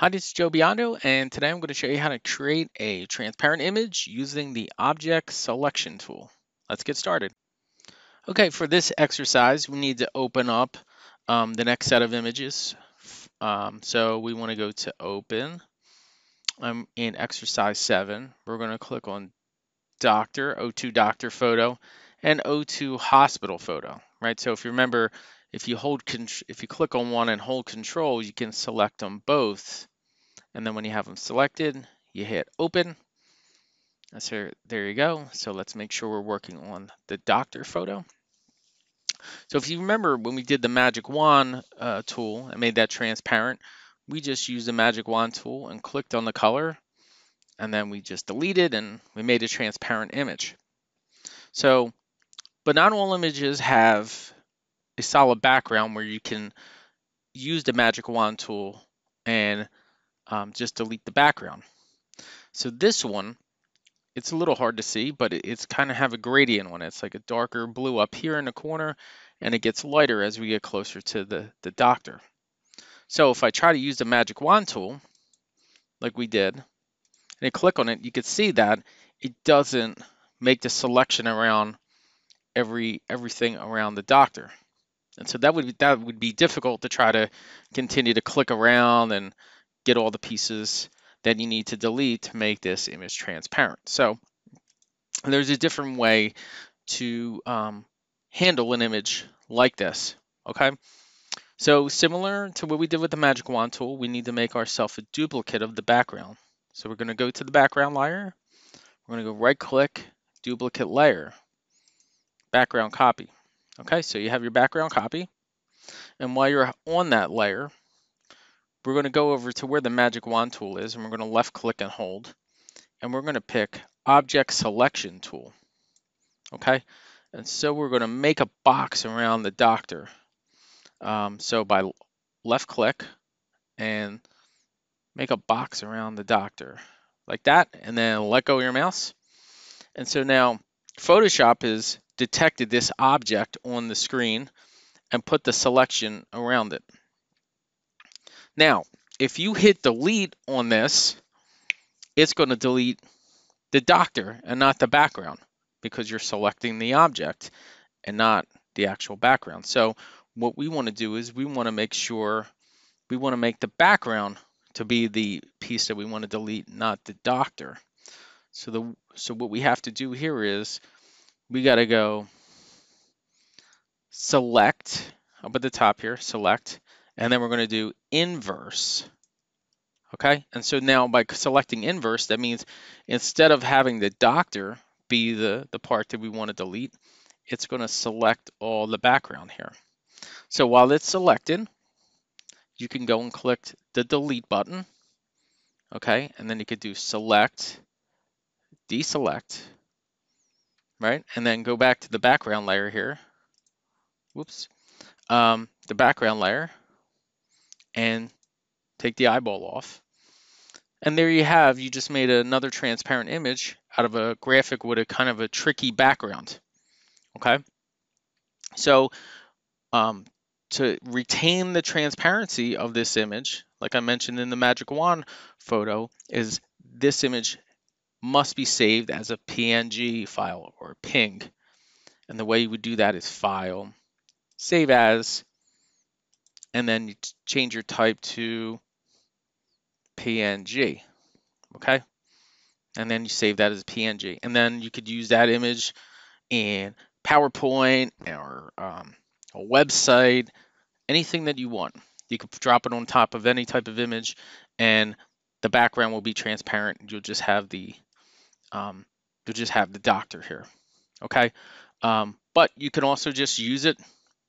Hi, this is Joe Biondo, and today I'm going to show you how to create a transparent image using the Object Selection tool. Let's get started. Okay, for this exercise, we need to open up um, the next set of images. Um, so we want to go to Open. I'm in Exercise 7. We're going to click on Doctor, O2 Doctor Photo, and O2 Hospital Photo, right? So if you remember, if you hold if you click on one and hold control, you can select them both. And then when you have them selected, you hit open. So there you go. So let's make sure we're working on the doctor photo. So if you remember when we did the magic wand uh, tool and made that transparent, we just used the magic wand tool and clicked on the color and then we just deleted and we made a transparent image. So, but not all images have a solid background where you can use the magic wand tool and um, just delete the background. So this one, it's a little hard to see, but it's kind of have a gradient on it. It's like a darker blue up here in the corner, and it gets lighter as we get closer to the, the doctor. So if I try to use the magic wand tool, like we did, and I click on it, you can see that it doesn't make the selection around every everything around the doctor. And so that would be, that would be difficult to try to continue to click around and get all the pieces that you need to delete to make this image transparent. So there's a different way to um, handle an image like this, okay? So similar to what we did with the magic wand tool, we need to make ourselves a duplicate of the background. So we're going to go to the background layer. We're going to go right click, duplicate layer, background copy. Okay, so you have your background copy. And while you're on that layer, we're going to go over to where the magic wand tool is and we're going to left click and hold. And we're going to pick object selection tool. Okay? And so we're going to make a box around the doctor. Um, so by left click and make a box around the doctor. Like that and then let go of your mouse. And so now Photoshop has detected this object on the screen and put the selection around it now, if you hit delete on this, it's going to delete the doctor and not the background because you're selecting the object and not the actual background. So what we want to do is we want to make sure we want to make the background to be the piece that we want to delete, not the doctor. So the so what we have to do here is we got to go select up at the top here, select, and then we're going to do inverse. Okay, and so now by selecting inverse, that means instead of having the doctor be the, the part that we want to delete, it's going to select all the background here. So while it's selected, you can go and click the delete button. Okay, and then you could do select, deselect, right? And then go back to the background layer here. Whoops. Um, the background layer and take the eyeball off. And there you have, you just made another transparent image out of a graphic with a kind of a tricky background. Okay. So um, to retain the transparency of this image, like I mentioned in the magic wand photo, is this image must be saved as a PNG file or PNG. And the way you would do that is File, Save As, and then you change your type to PNG, okay? And then you save that as PNG. And then you could use that image in PowerPoint or um, a website, anything that you want. You could drop it on top of any type of image and the background will be transparent. You'll just have the um, you'll just have the doctor here, okay? Um, but you can also just use it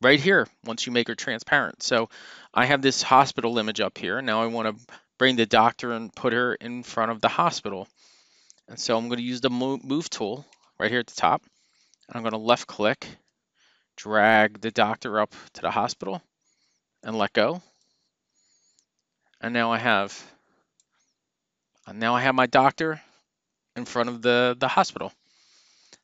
right here once you make her transparent. So I have this hospital image up here. Now I want to bring the doctor and put her in front of the hospital. And so I'm going to use the move tool right here at the top. And I'm going to left click, drag the doctor up to the hospital and let go. And now I have now I have my doctor in front of the, the hospital.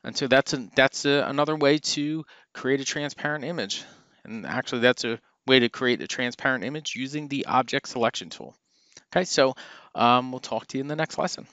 And so that's a, that's a, another way to create a transparent image. And actually that's a way to create a transparent image using the object selection tool. Okay, so um, we'll talk to you in the next lesson.